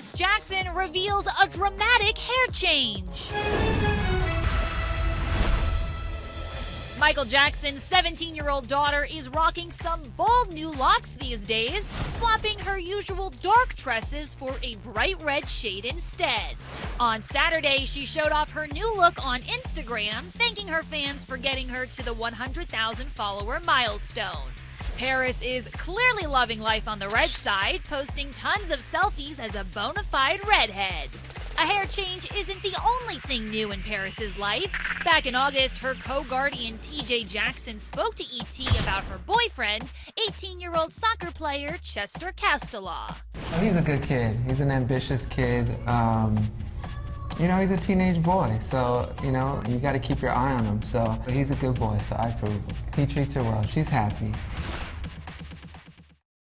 Jackson reveals a dramatic hair change. Michael Jackson's 17 year old daughter is rocking some bold new locks these days, swapping her usual dark tresses for a bright red shade instead. On Saturday, she showed off her new look on Instagram, thanking her fans for getting her to the 100,000 follower milestone. Paris is clearly loving life on the red side, posting tons of selfies as a bona fide redhead. A hair change isn't the only thing new in Paris's life. Back in August, her co-guardian TJ Jackson spoke to ET about her boyfriend, 18-year-old soccer player Chester Castellaw. He's a good kid. He's an ambitious kid. Um, you know, he's a teenage boy, so, you know, you got to keep your eye on him. So he's a good boy, so I approve. He treats her well. She's happy.